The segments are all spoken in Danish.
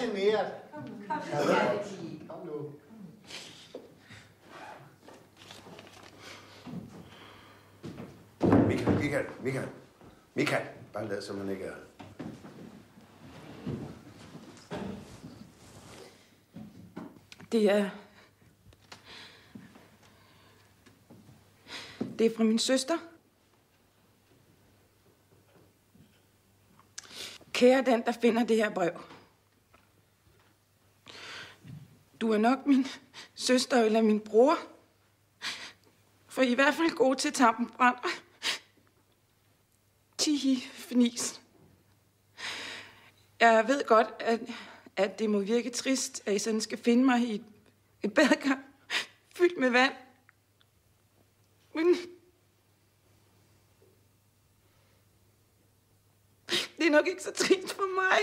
generet. Kom, kom. Kom nu. Michael, Michael, Michael. Michael, bare lad som man ikke er. Det er... Det er fra min søster. Kære den, der finder det her brev. Du er nok min søster eller min bror. For I er i hvert fald gode til tampenbrand. Tihi, fnis. Jeg ved godt, at, at det må virke trist, at I sådan skal finde mig i et, et badkar fyldt med vand. Men det er nok ikke så trist for mig.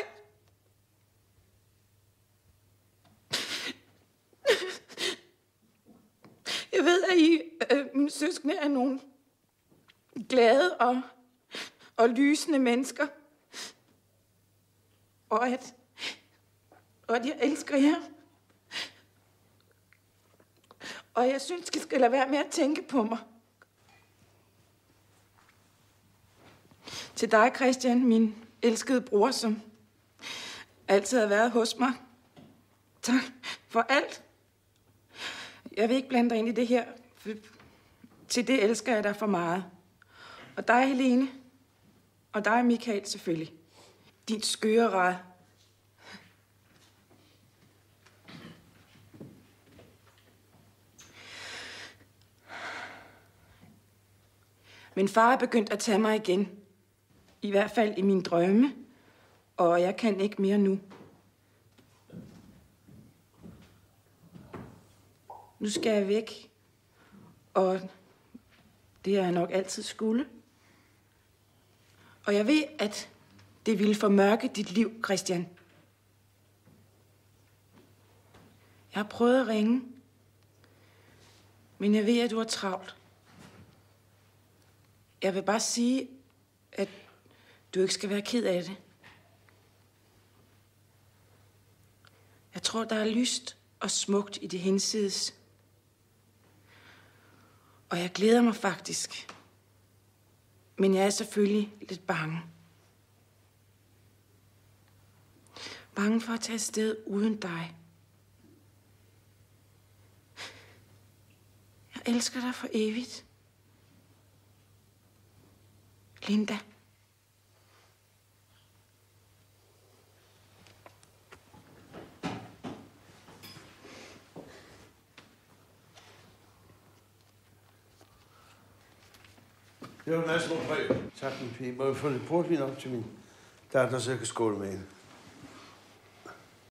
Jeg ved, at I, øh, øh, mine søskende, er nogle glade og, og lysende mennesker. Og at, og at jeg elsker jer. Og jeg synes, I skal lade være med at tænke på mig. Til dig, Christian, min elskede bror, som altid har været hos mig. Tak for alt. Jeg vil ikke blande dig ind i det her. Til det elsker jeg dig for meget. Og dig, Helene. Og dig, Michael, selvfølgelig. Din skøre ræd. Min far er begyndt at tage mig igen. I hvert fald i mine drømme. Og jeg kan ikke mere nu. Nu skal jeg væk. Og det er jeg nok altid skulle. Og jeg ved, at det ville formørke dit liv, Christian. Jeg har prøvet at ringe. Men jeg ved, at du er travlt. Jeg vil bare sige, at du ikke skal være ked af det. Jeg tror, der er lyst og smukt i det hensides. Og jeg glæder mig faktisk. Men jeg er selvfølgelig lidt bange. Bange for at tage sted uden dig. Jeg elsker dig for evigt. Linda. Det var en masse brev. Tak, min pige. Må jeg få lidt portvin op til min datter, så jeg kan skåle med hende?